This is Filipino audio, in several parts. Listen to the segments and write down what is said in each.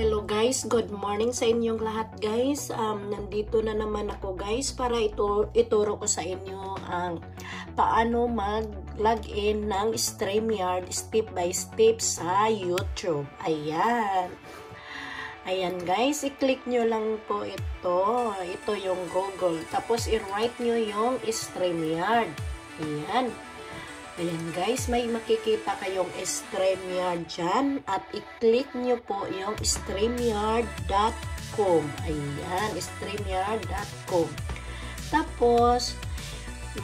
Hello guys, good morning sa inyong lahat guys. Um, nandito na naman ako guys para ito, ituro ko sa inyo ang paano mag-login ng StreamYard step by step sa YouTube. Ayan. Ayan guys, i-click nyo lang po ito. Ito yung Google. Tapos i-write nyo yung StreamYard. Ayan. Ayan guys, may makikita kayong StreamYard dyan at i-click nyo po yung streamyard.com. Ayan, streamyard.com. Tapos,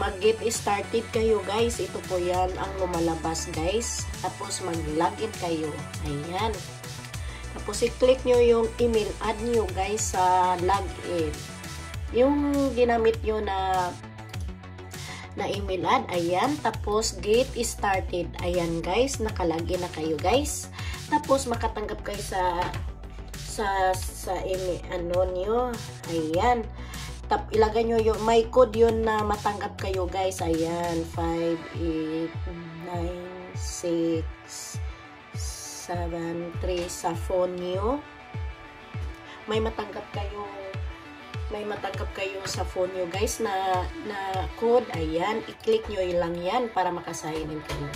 mag-get started kayo guys. Ito po yan ang lumalabas guys. Tapos, mag-login kayo. Ayan. Tapos, i-click nyo yung email ad nyo guys sa login. Yung ginamit nyo na na email ad. Ayan. Tapos, get started. Ayan, guys. Nakalagin na kayo, guys. Tapos, makatanggap kayo sa sa sa email, ano nyo. Ayan. Tap, ilagay nyo yung, may code yun na matanggap kayo, guys. Ayan. 5, 8, 9, 6, 7, 3 sa phone nyo. May matanggap kayong may matanggap kayo sa phone nyo guys na, na code. Ayan, i-click nyo lang yan para makasign in kayo.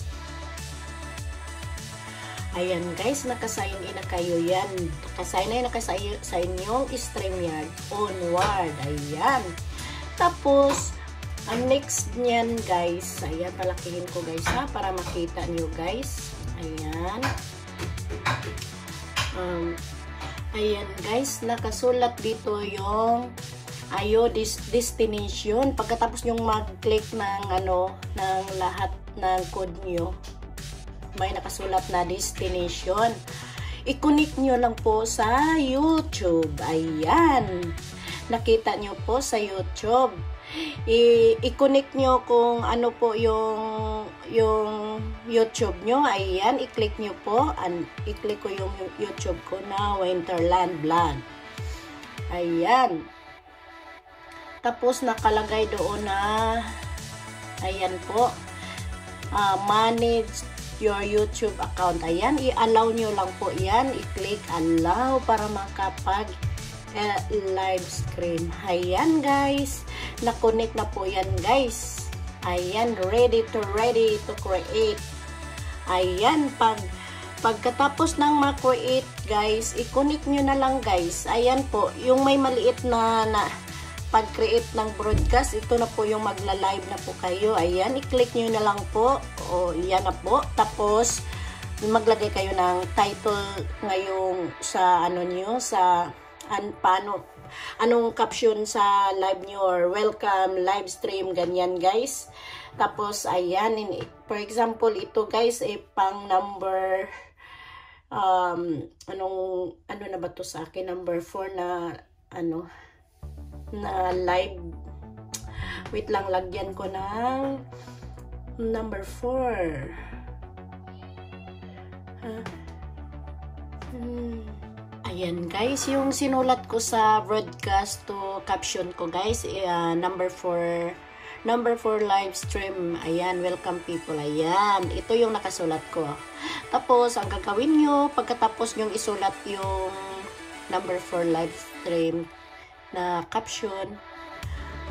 Ayan guys, nakasign in na kayo yan. Nakasign na yun nakasign sa inyong StreamYard onward. Ayan. Tapos, ang next niyan guys, ayan, palakihin ko guys ha, para makita nyo guys. Ayan. Um, Ayan guys, nakasulat dito yung ayo this destination. Pagkatapos yung mag-click ng ano, ng lahat ng code nyo, may nakasulat na destination. I-connect nyo lang po sa YouTube. Ayan. Nakita nyo po sa YouTube. I-connect nyo kung ano po yung yung YouTube nyo. Ayan, i-click nyo po. I-click ko yung YouTube ko na Winterland Vlog. Ayan. Tapos nakalagay doon na ayan po. Uh, manage your YouTube account. Ayan, i-allow nyo lang po yan. I-click allow para makapag uh, live stream. Ayan guys, na-connect na po yan guys. Ayan, ready to ready to create. Ayan, pag pagkatapos ng ma-create guys, i-connect nyo na lang guys. Ayan po, yung may maliit na, na pag-create ng broadcast, ito na po yung magla-live na po kayo. Ayan, i-click nyo na lang po. O, yan na po. Tapos, maglagay kayo ng title ngayong sa ano nyo, sa an, paano, anong caption sa live nyo or welcome, live stream, ganyan guys. Tapos, ayan, in, for example, ito guys, eh, pang number, um, anong, ano na ba to sa akin, number 4 na, ano, na live, wait lang, lagyan ko ng number 4. Huh? Hmm. Ayan guys, yung sinulat ko sa broadcast to caption ko guys, uh, number 4 number 4 live stream. Ayan, welcome people. Ayan, ito yung nakasulat ko. Tapos, ang gagawin nyo, pagkatapos nyo isulat yung number 4 live stream na caption,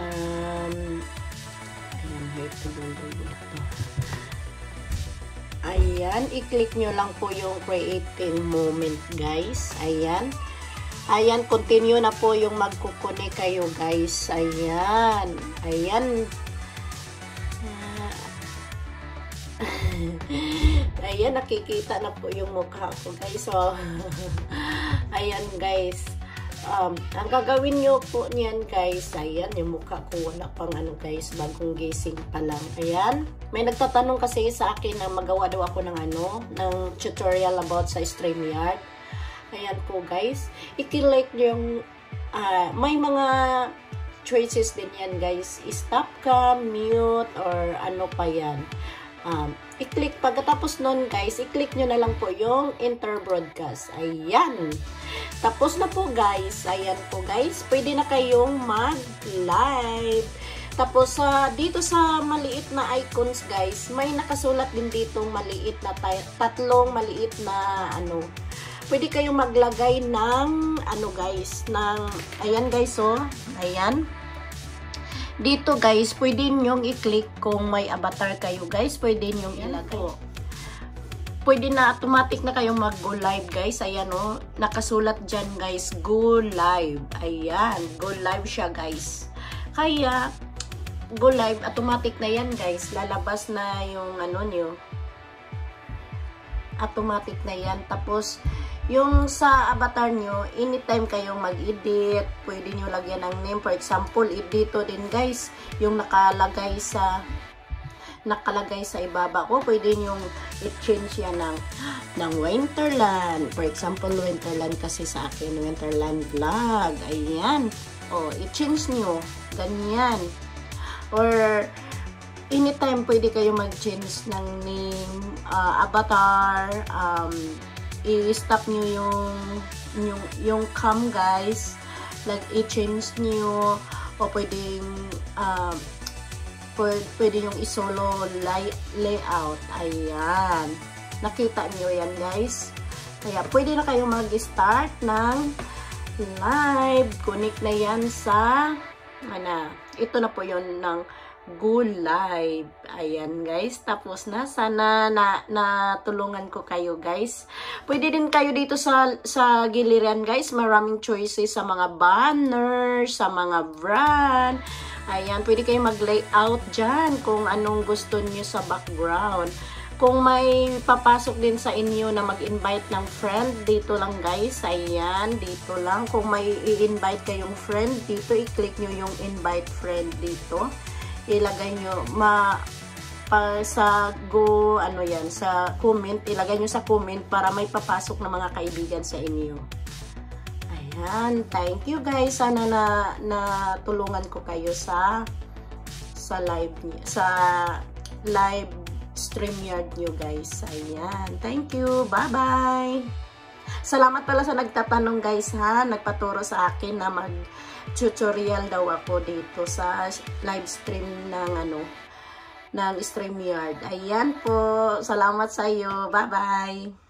um, ayan, wait, ito. Ayan, i-click nyo lang po yung creating moment guys. Ayan. Ayan, continue na po yung magkukune kayo guys. Ayan. Ayan. Ayan, nakikita na po yung mukha ko guys. So, ayan guys um, ang gagawin nyo po niyan guys, ayan, yung mukha ko wala pang ano guys, bagong gising pa lang. Ayan, may nagtatanong kasi sa akin na magawa daw ako ng ano, ng tutorial about sa StreamYard. Ayan po guys, i-click yung, uh, may mga choices din yan guys, stop cam, mute, or ano pa yan um, i-click, pagkatapos nun guys, i-click nyo na lang po yung enter broadcast. Ayan. Tapos na po guys. Ayan po guys. Pwede na kayong mag-live. Tapos uh, dito sa maliit na icons guys, may nakasulat din dito maliit na tatlong maliit na ano pwede kayong maglagay ng, ano guys, ng, ayan guys, oh, ayan. Dito guys, pwede nyong i-click kung may avatar kayo guys, pwede nyong ilagay. Pwede na automatic na kayong mag-go live guys. Ayan oh, nakasulat dyan guys, go live. Ayan, go live siya guys. Kaya, go live, automatic na yan guys. Lalabas na yung ano nyo. Automatic na yan. Tapos, yung sa avatar nyo, anytime kayong mag-edit, pwede nyo lagyan ng name. For example, dito din guys, yung nakalagay sa nakalagay sa ibaba ko, pwede nyong i-change yan ng, ng Winterland. For example, Winterland kasi sa akin, Winterland vlog. Ayan. O, i-change nyo. Ganyan. Or, anytime pwede kayo mag-change ng name, uh, avatar, um, i-stop nyo yung, yung, yung cam guys. Like, i-change nyo o pwedeng pwede, pwede yung isolo lay, layout. Ayan. Nakita nyo yan guys. Kaya pwede na kayo mag-start ng live. Connect na yan sa ano, ito na po yon ng Go Live. Ayan guys. Tapos na. Sana na, natulungan ko kayo guys. Pwede din kayo dito sa, sa giliran guys. Maraming choices sa mga banners, sa mga brand Ayan, pwede kayo mag-layout dyan kung anong gusto niyo sa background. Kung may papasok din sa inyo na mag-invite ng friend, dito lang guys. Ayan, dito lang. Kung may i-invite kayong friend, dito i-click nyo yung invite friend dito. Ilagay nyo, ma, pa, sa go, ano yan, sa comment, ilagay nyo sa comment para may papasok na mga kaibigan sa inyo. Ayan, thank you guys. Sana na natulungan ko kayo sa sa live sa live stream yard nyo guys. Ayan, thank you. Bye-bye. Salamat pala sa nagtatanong guys ha. Nagpaturo sa akin na mag tutorial daw ako dito sa live stream ng ano ng StreamYard. Ayan po. Salamat sa iyo. Bye-bye.